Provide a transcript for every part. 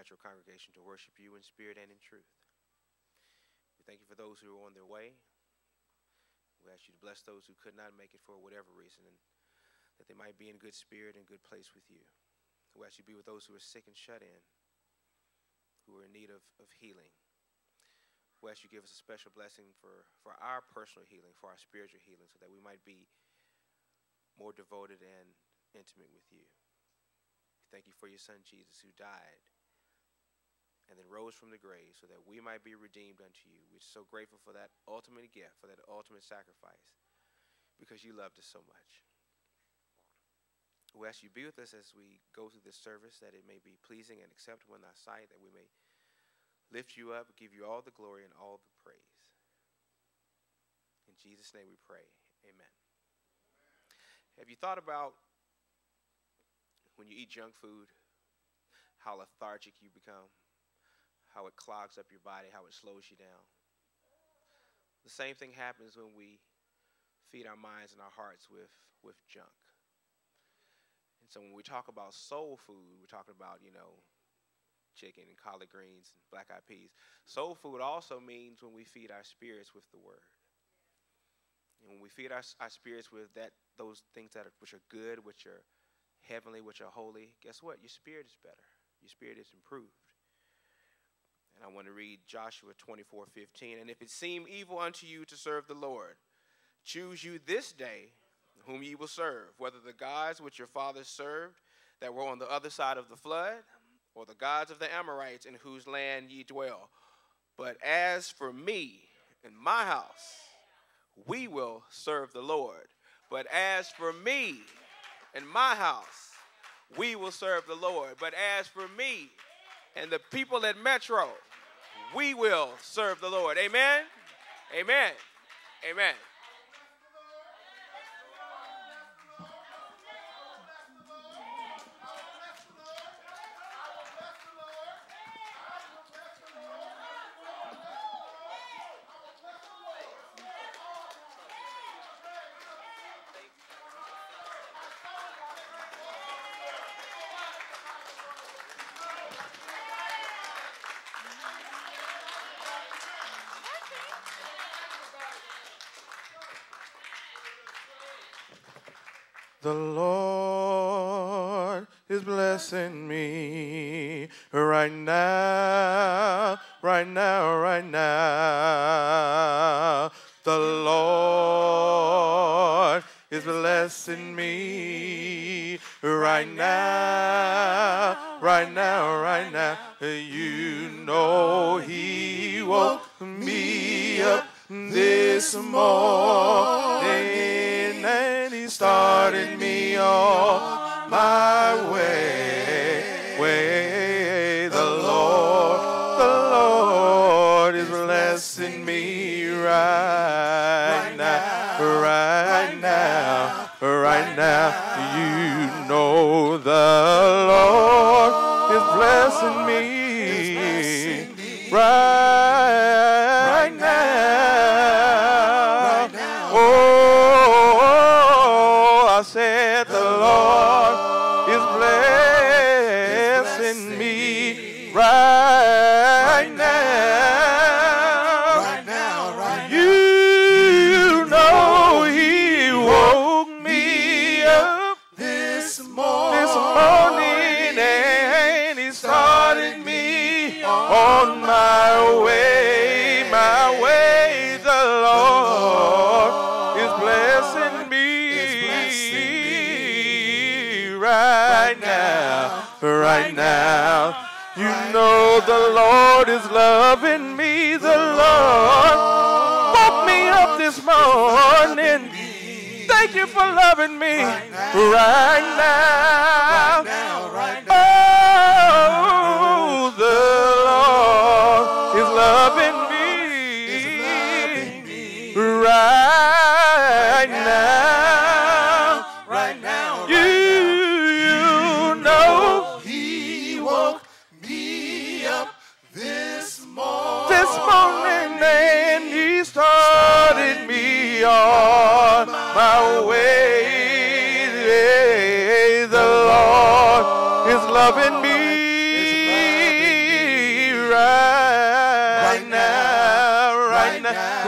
Metro congregation to worship you in spirit and in truth. We thank you for those who are on their way. We ask you to bless those who could not make it for whatever reason and that they might be in good spirit and good place with you. We ask you to be with those who are sick and shut in, who are in need of, of healing. We ask you to give us a special blessing for, for our personal healing, for our spiritual healing, so that we might be more devoted and intimate with you. We thank you for your son Jesus who died and then rose from the grave so that we might be redeemed unto you. We're so grateful for that ultimate gift, for that ultimate sacrifice, because you loved us so much. We ask you to be with us as we go through this service, that it may be pleasing and acceptable in thy sight, that we may lift you up, give you all the glory and all the praise. In Jesus' name we pray. Amen. Have you thought about when you eat junk food, how lethargic you become, how it clogs up your body, how it slows you down? The same thing happens when we feed our minds and our hearts with, with junk. And so when we talk about soul food, we're talking about, you know, chicken and collard greens and black eyed peas. Soul food also means when we feed our spirits with the word. And when we feed our, our spirits with that those things that are which are good, which are heavenly, which are holy, guess what? Your spirit is better. Your spirit is improved. And I want to read Joshua 24, 15. And if it seem evil unto you to serve the Lord, choose you this day whom ye will serve, whether the gods which your fathers served that were on the other side of the flood, or the gods of the Amorites in whose land ye dwell. But as for me and my house, we will serve the Lord. But as for me and my house, we will serve the Lord. But as for me and the people at Metro, we will serve the Lord. Amen. Amen. Amen. The Lord is blessing me right now, right now, right now. The Lord is blessing me right now, right now, right now. You know He woke me up this morning on my way. Way, the Lord, the Lord is blessing me right now, right now, right now. You know the Lord is blessing me morning. Thank you for loving me right now. now, right Oh,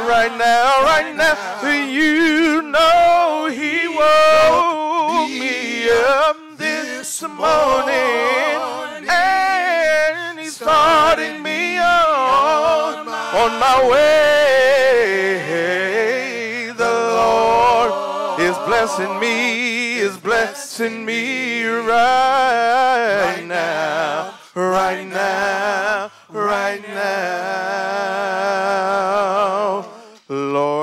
right now, right now. You know He woke me up this morning, and He's starting me on on my way. The Lord is blessing me, is blessing me right now, right now, right now.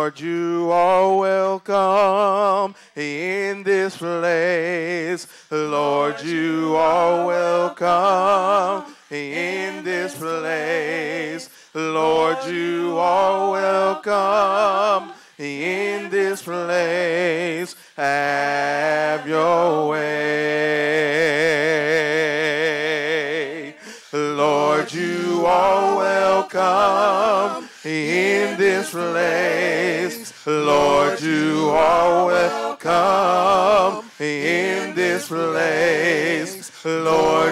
Lord, you are welcome in this place. Lord, you are welcome in this place. Lord, you are welcome in this place. Have your way. Lord, you are welcome in this place.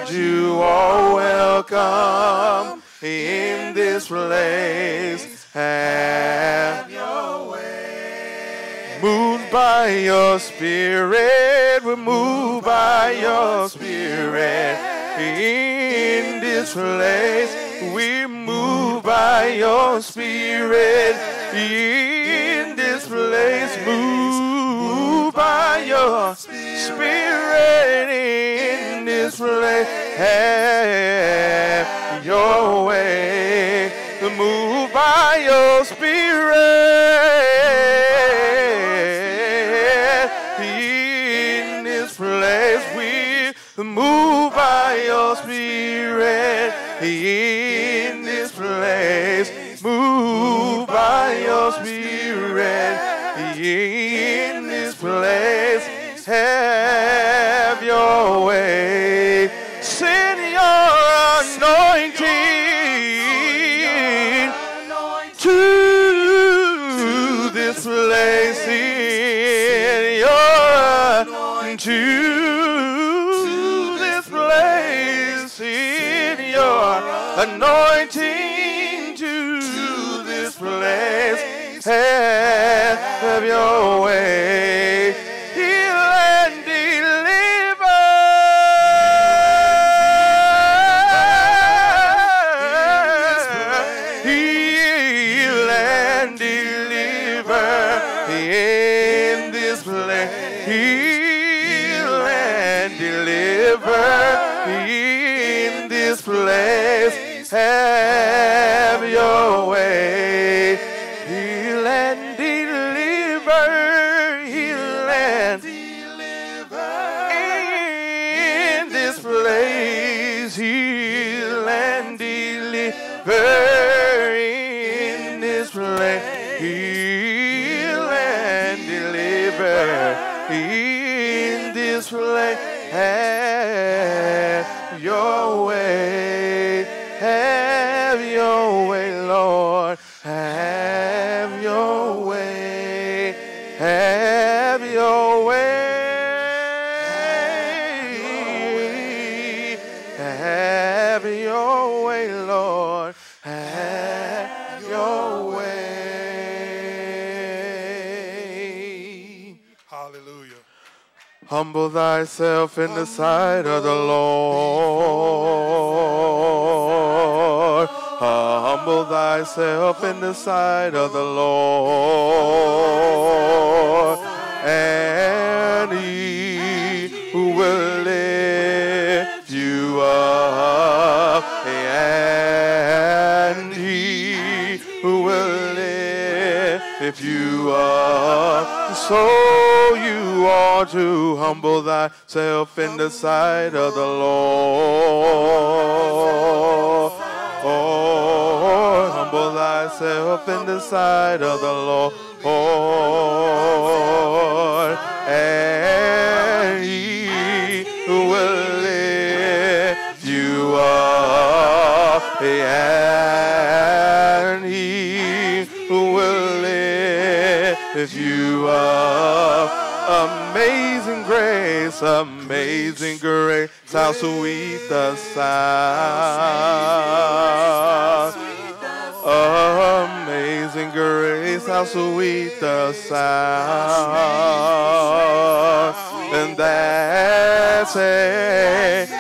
Lord, you are welcome in this place. Have your way. Moved by your spirit, we're moved by your spirit in this place. We move by your spirit in this place. Move by your spirit Have your way. Move by your spirit in this place. We move by your spirit anointing to this place. Have your way Have your way, Lord. Have your way. Hallelujah. Humble thyself in the sight of the Lord. Humble thyself in the sight of the Lord. And he lift you are So you ought to humble thyself in the sight of the Lord. Humble thyself in the sight of the Lord. And up. Amazing grace, amazing grace, how sweet the sound. Amazing grace, how sweet the sound, and that saved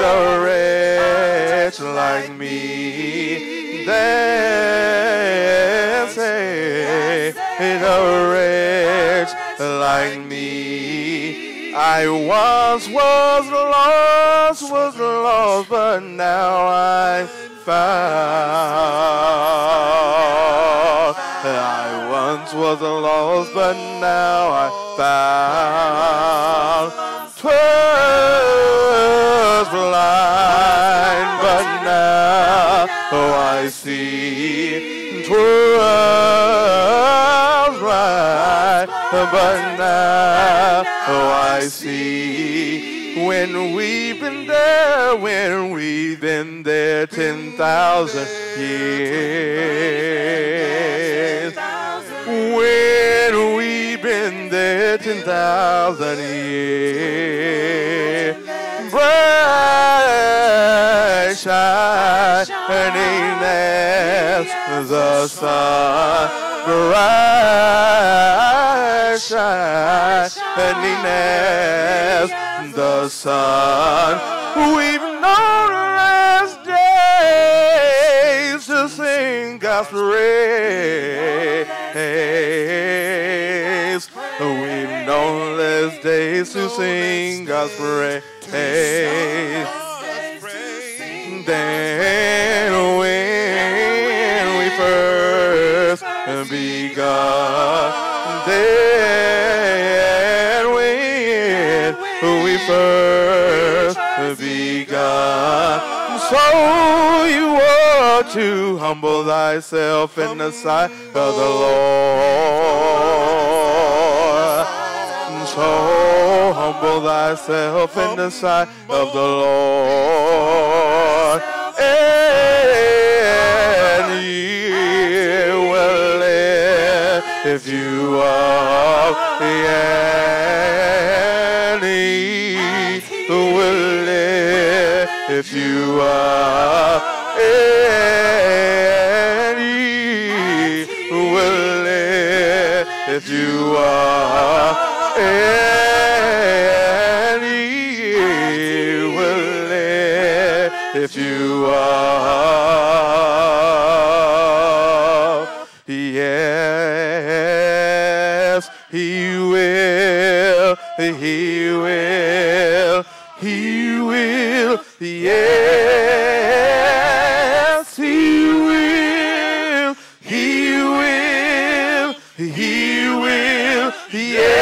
a wretch like me. That saved a wretch like me. I once was lost, was lost, but now I'm found. I once was lost, but now I found. Twas blind, but now I see. Twas but now oh, I see. When we've been there, when we've been there ten thousand years. When we've been there ten thousand years. Bright shining as the sun. Bright shining as the sun. We've known last days to sing God's praise. We've known last days to sing God's praise. To humble thyself in the sight of the Lord. So humble thyself in the sight of the Lord, and ye will live if you are, and ye will live if you are, and ye will if you are, and ye will if you are. He will, yes,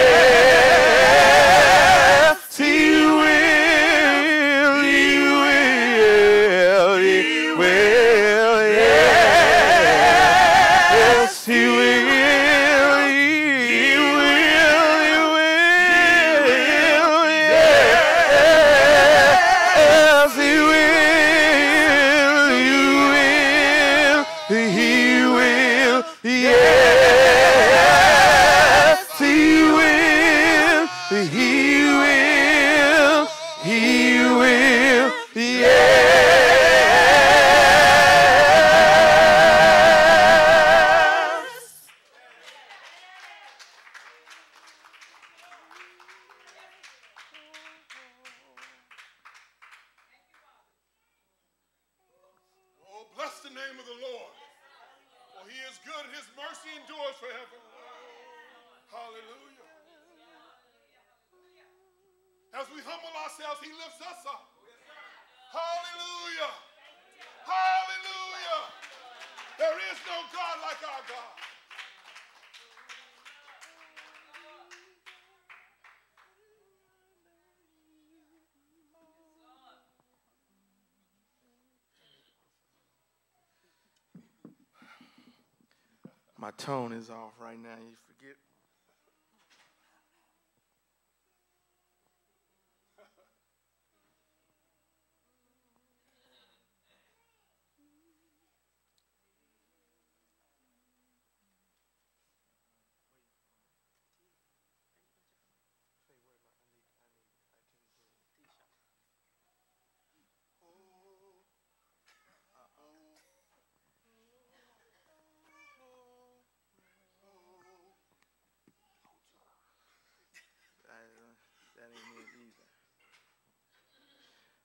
ourselves, he lifts us up. Hallelujah. Hallelujah. There is no God like our God. My tone is off right now.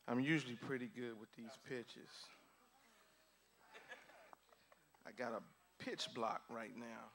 I'm usually pretty good with these pitches. I got a pitch block right now.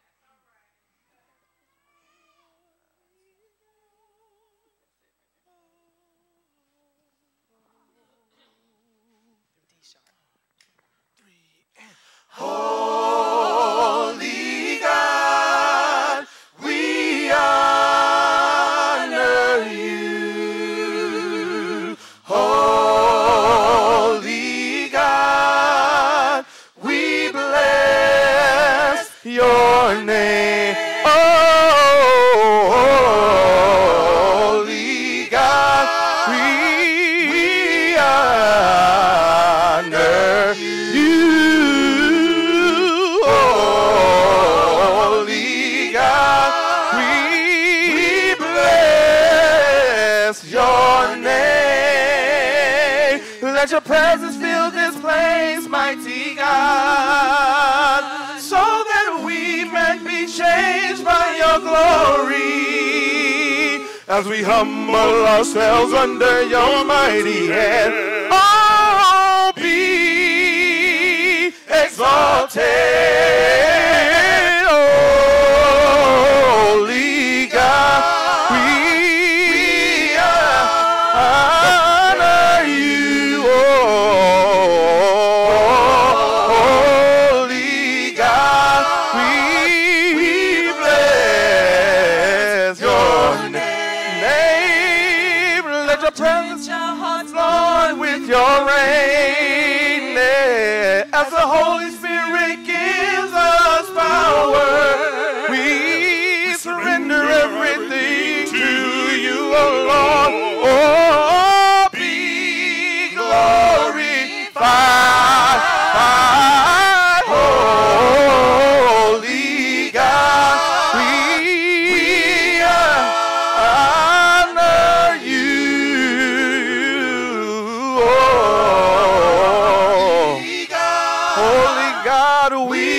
as we humble ourselves under your mighty hand. all be exalted. how do we,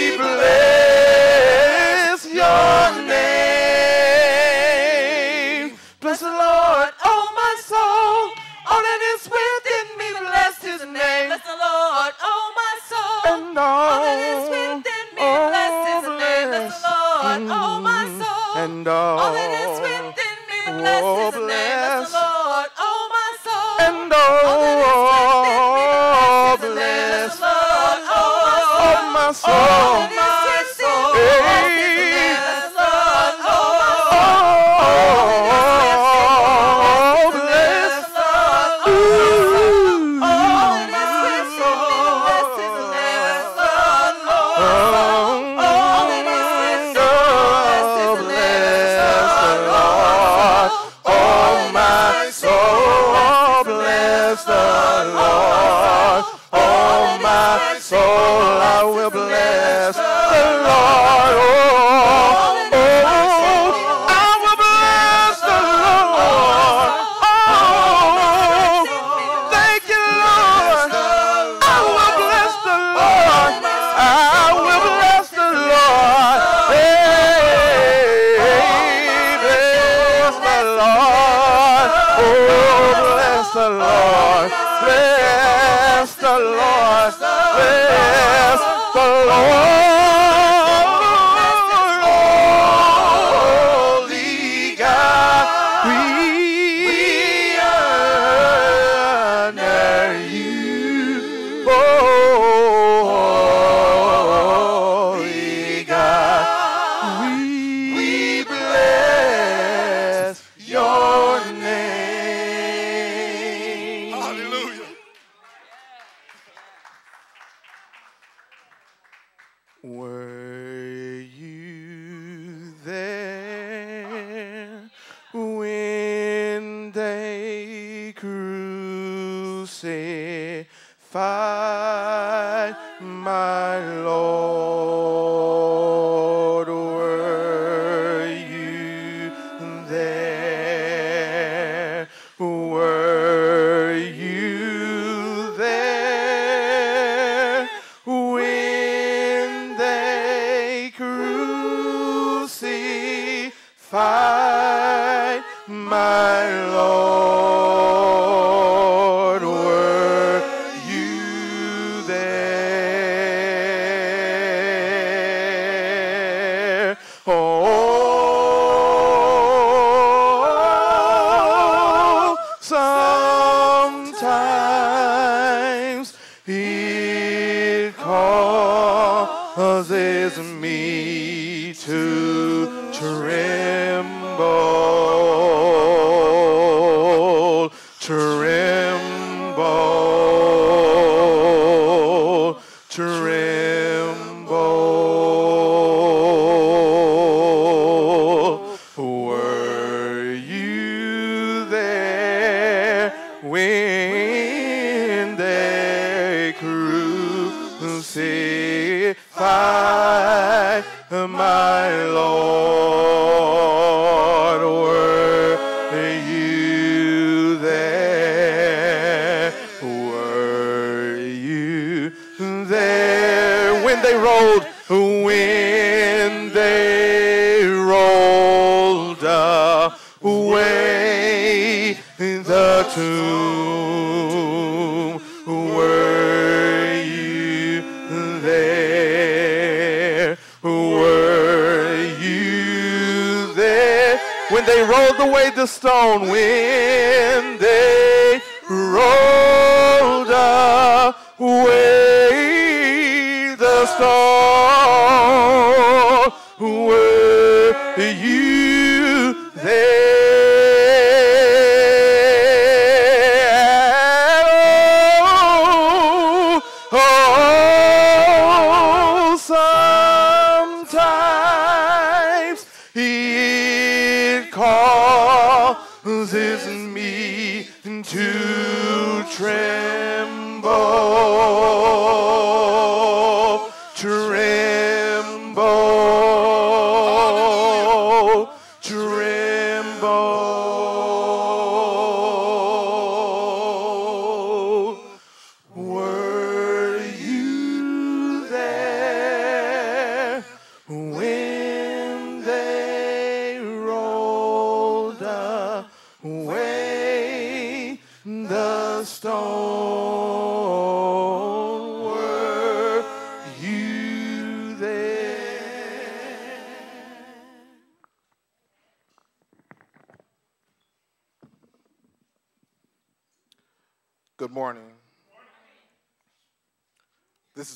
Oh, bless the Lord. Bless the Lord. Bless the Lord. fire. Lord? Away the stone? When they rolled away the stone, were you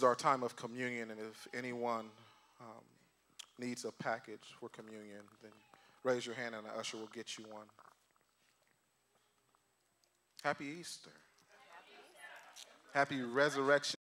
our time of communion, and if anyone um, needs a package for communion, then raise your hand and an usher will get you one. Happy Easter. Happy resurrection.